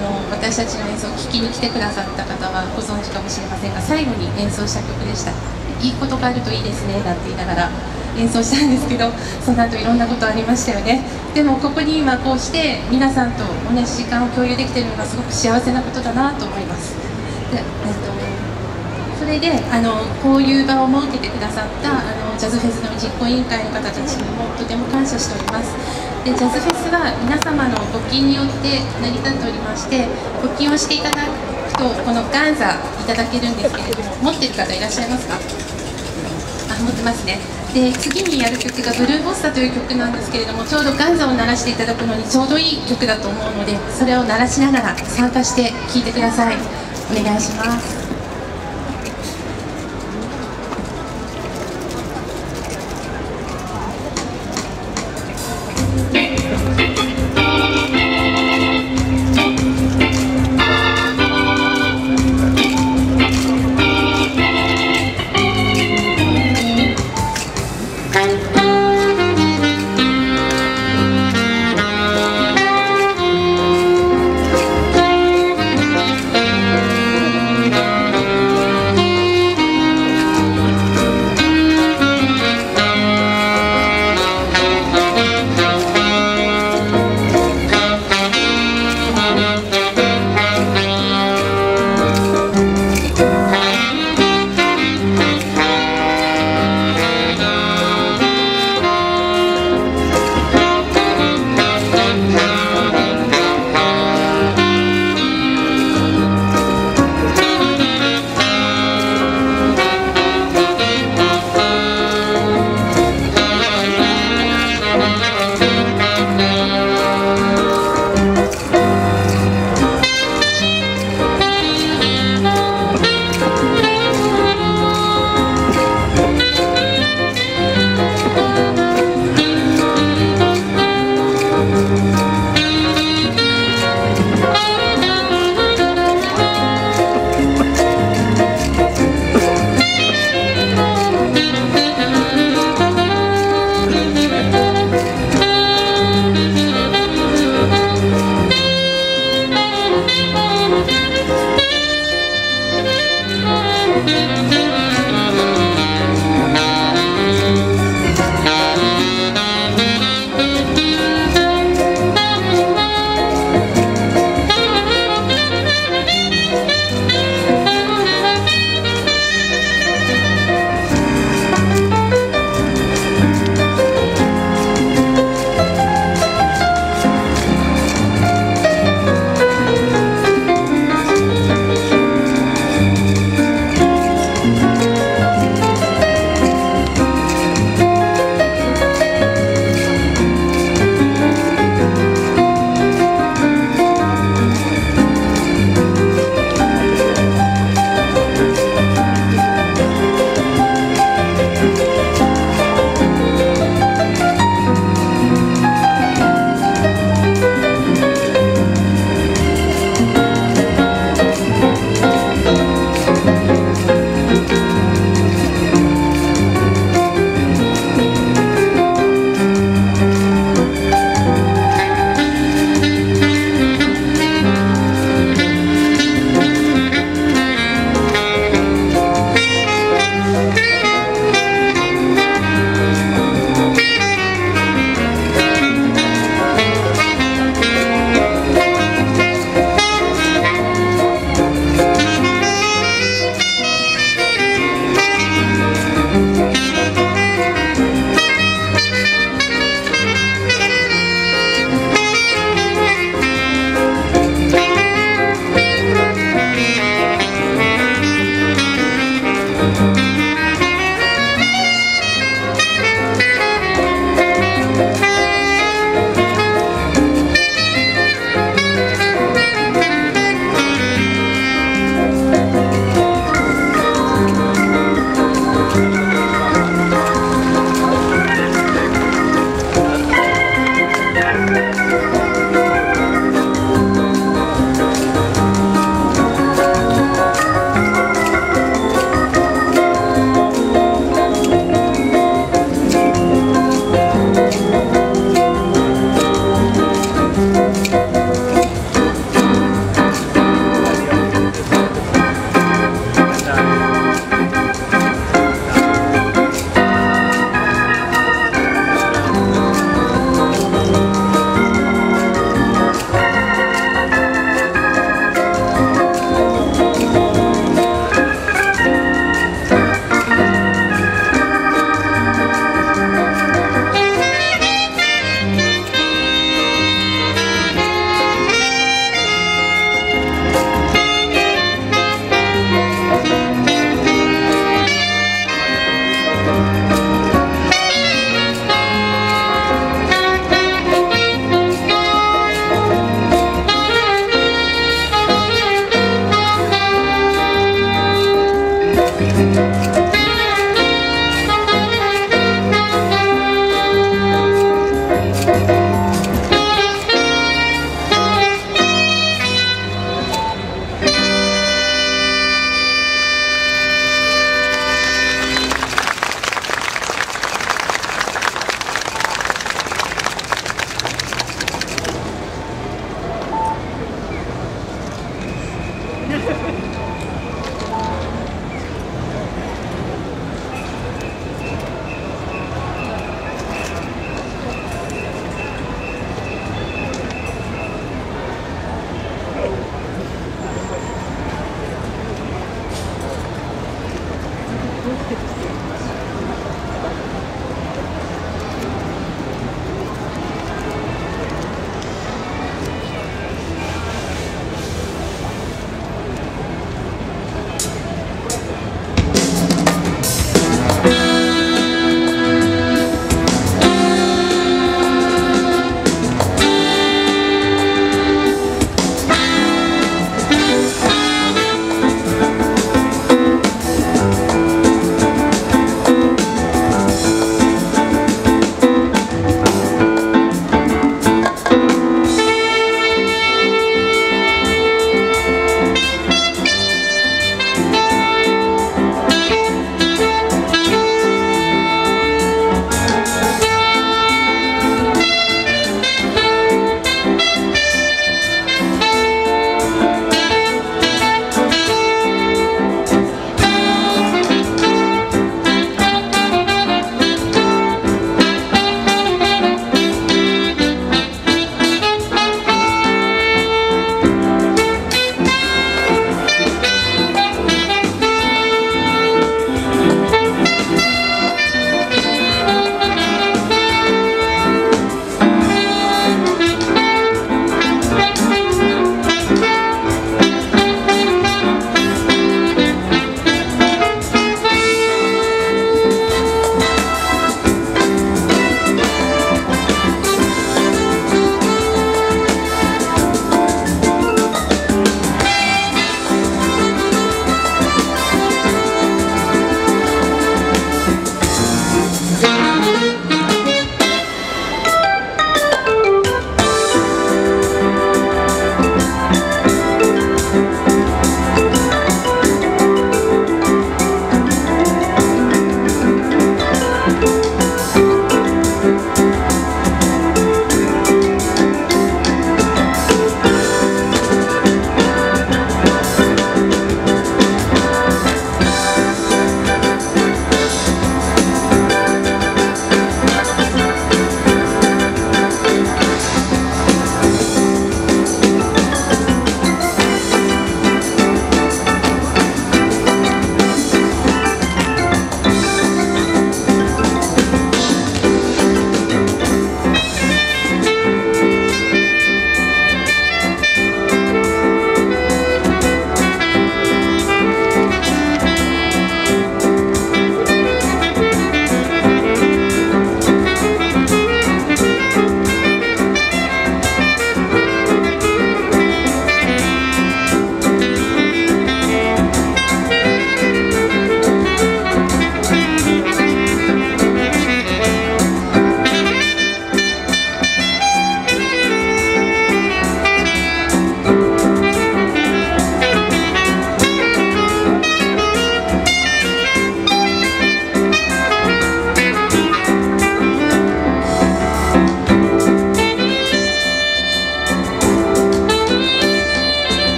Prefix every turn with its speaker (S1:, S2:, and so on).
S1: の私たちの演奏を聴きに来てくださった方はご存知かもしれませんが、最後に演奏した曲でした。いいことがあるといいですねなんて言いながら演奏したんですけどその後いろんなことありましたよねでもここに今こうして皆さんと同じ時間を共有できてるのがすごく幸せなことだなと思いますで、えっと、それであのこういう場を設けてくださったあのジャズフェスの実行委員会の方たちにもとても感謝しております。でジャズフェスは皆様の募金によって成り立っておりまして募金をしていただくとこのガンザいただけるんですけれども持ってる方いらっしゃいますか？あ持ってますね。で次にやる曲が「ブルーボッサ」という曲なんですけれどもちょうどガンザを鳴らしていただくのにちょうどいい曲だと思うのでそれを鳴らしながら参加して聴いてください。お願いします。Música